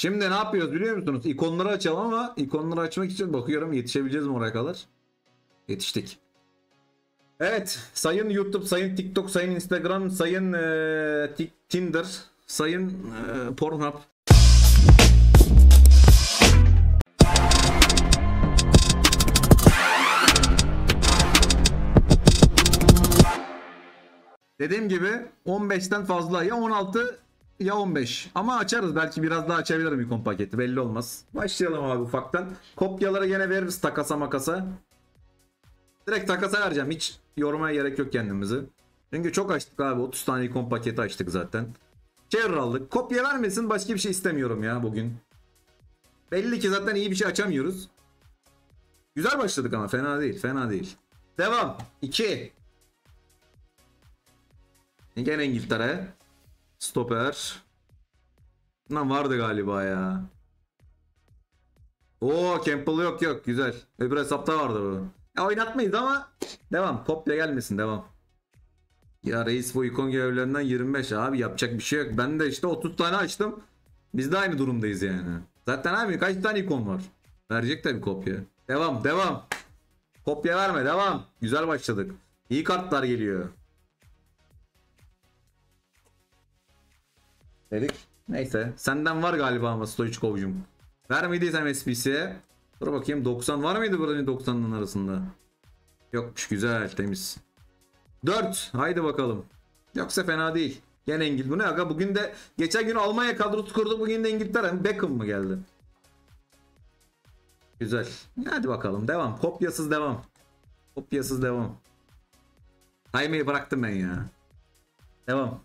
Şimdi ne yapıyoruz biliyor musunuz? İkonları açalım ama ikonları açmak için bakıyorum yetişebileceğiz mi oraya kadar? Yetiştik. Evet, sayın YouTube, sayın TikTok, sayın Instagram, sayın Tik- Tinder, sayın eee, Pornhub. Dediğim gibi 15'ten fazla ya 16 ya 15. Ama açarız belki biraz daha açabilirim ikon paketi belli olmaz. Başlayalım abi ufaktan. Kopyaları gene veririz takasa makasa. Direkt takasa vereceğim. Hiç yormaya gerek yok kendimizi. Çünkü çok açtık abi. 30 tane ikon paketi açtık zaten. Çevir aldık. Kopya vermesin başka bir şey istemiyorum ya bugün. Belli ki zaten iyi bir şey açamıyoruz. Güzel başladık ama fena değil. Fena değil. Devam. 2. Gene İngiltere. Stoper. Bundan vardı galiba ya. Oo Campbell yok yok güzel. Öbür hesapta vardı bu. Ya oynatmayız ama devam. Kopya gelmesin devam. Ya reis bu ikon görevlerinden 25 abi yapacak bir şey yok. Ben de işte 30 tane açtım. Biz de aynı durumdayız yani. Zaten abi kaç tane ikon var? Verecek tabii kopya. Devam devam. Kopya verme devam. Güzel başladık. İyi kartlar geliyor. Dedik. Neyse. Senden var galiba ama Stoichkov'cum. Vermediysem SPC'ye. Dur bakayım 90 var mıydı buranın 90'ın arasında? Yokmuş güzel temiz. 4. Haydi bakalım. Yoksa fena değil. Gene İngiliz. Bu ne aga? Bugün de geçen gün Almanya kadrosu kurdu. Bugün de İngiltere. Beckham mı geldi? Güzel. Hadi bakalım. Devam. Kopyasız devam. Kopyasız devam. Saymayı bıraktım ben ya. Devam.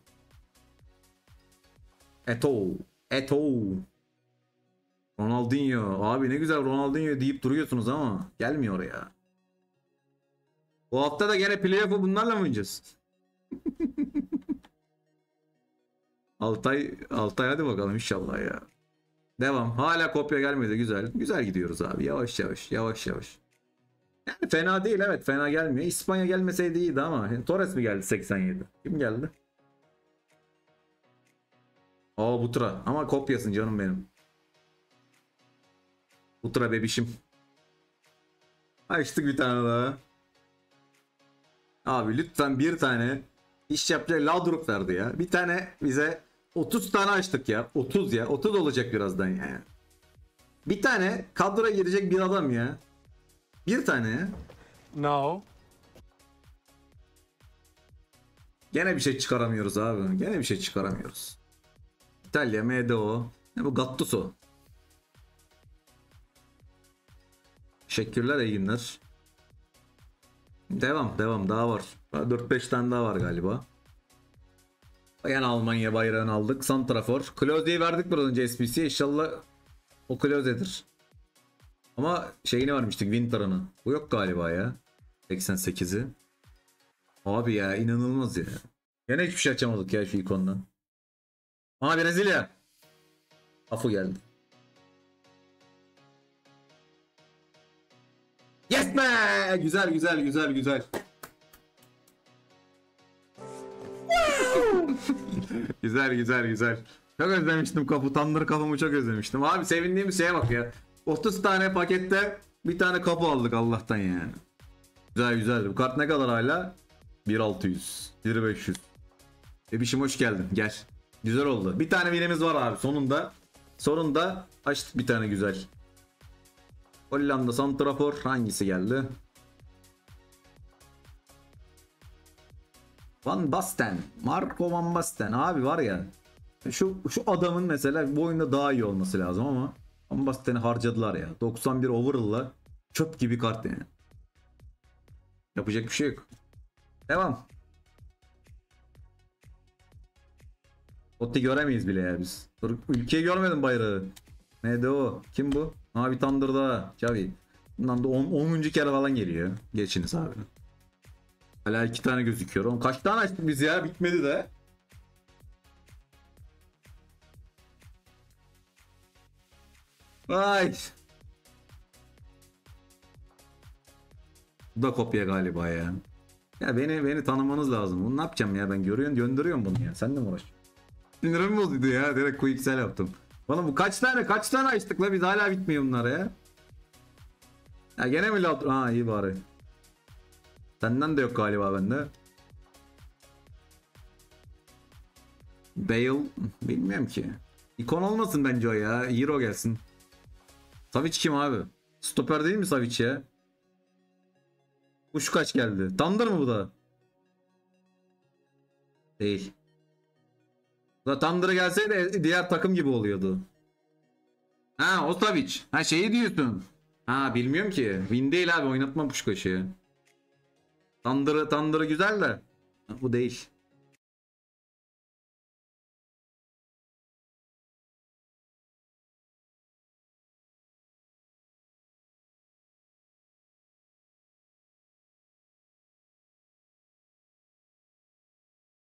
Eto. Eto. Ronaldinho. Abi ne güzel Ronaldinho deyip duruyorsunuz ama gelmiyor ya. Bu hafta da gene playoff'u bunlarla mı oynayacağız? Altay, Altay hadi bakalım inşallah ya. Devam. Hala kopya gelmedi. Güzel. Güzel gidiyoruz abi. Yavaş yavaş. Yavaş yavaş. Yani fena değil evet. Fena gelmiyor. İspanya gelmeseydi iyiydi ama. Torres mi geldi 87? Kim geldi? Aa Butra. Ama kopyasın canım benim. Butra bebişim. Açtık bir tane daha. Abi lütfen bir tane iş yapacak Laudrup verdi ya. Bir tane bize 30 tane açtık ya. 30 ya. 30 olacak birazdan ya. Bir tane kadroya girecek bir adam ya. Bir tane ya. No. Gene bir şey çıkaramıyoruz abi. Gene bir şey çıkaramıyoruz. İtalya, MDO. Ne bu Gattuso. Teşekkürler iyi günler. Devam devam daha var. 4-5 tane daha var galiba. Yani Almanya bayrağını aldık. Santrafor. Kloze'yi verdik biraz önce SPC'ye. İnşallah o Kloze'dir. Ama şeyini vermiştik Winter'ını. Bu yok galiba ya. 88'i. Abi ya inanılmaz ya. Yine hiçbir şey açamadık ya şu ikondan. Aa Brezilya. Afu geldi. Yes be! Güzel güzel güzel güzel. güzel güzel güzel. Çok özlemiştim kapı. Tandır kapımı çok özlemiştim. Abi sevindiğim şeye bak ya. 30 tane pakette bir tane kapı aldık Allah'tan yani. Güzel güzel. Bu kart ne kadar hala? 1600. 1500. Bebişim hoş geldin. Gel. Güzel oldu. Bir tane vinimiz var abi sonunda. Sonunda açtık bir tane güzel. Hollanda Santrafor hangisi geldi? Van Basten. Marco Van Basten. Abi var ya. Şu şu adamın mesela bu oyunda daha iyi olması lazım ama Van Basten'i harcadılar ya. 91 overall'la çöp gibi kart yani. Yapacak bir şey yok. Devam. Totti göremeyiz bile ya biz. Dur, ülkeyi görmedim bayrağı. Neydi o? Kim bu? Abi Thunder'da. Xavi. Bundan da 10. 10. kere falan geliyor. Geçiniz abi. Hala iki tane gözüküyor. Oğlum kaç tane açtık biz ya? Bitmedi de. Vay. Bu da kopya galiba ya. Ya beni beni tanımanız lazım. Bunu ne yapacağım ya ben görüyorum gönderiyorum bunu ya. Sen de mi uğraşıyorsun? Sinirim bozuldu ya. Direkt quick sell yaptım. Oğlum bu kaç tane kaç tane açtık la biz hala bitmiyor bunlar ya. Ya gene mi Lautaro? Ha iyi bari. Senden de yok galiba bende. Bale bilmiyorum ki. İkon olmasın bence o ya. Hero gelsin. Savic kim abi? Stoper değil mi Savic ya? Bu şu kaç geldi? Thunder mı bu da? Değil. Da Thunder'a gelseydi diğer takım gibi oluyordu. Ha o Savic. Ha şeyi diyorsun. Ha bilmiyorum ki. Win değil abi oynatma Puşkaş'ı. Thunder'ı Thunder'ı güzel de. Bu değil.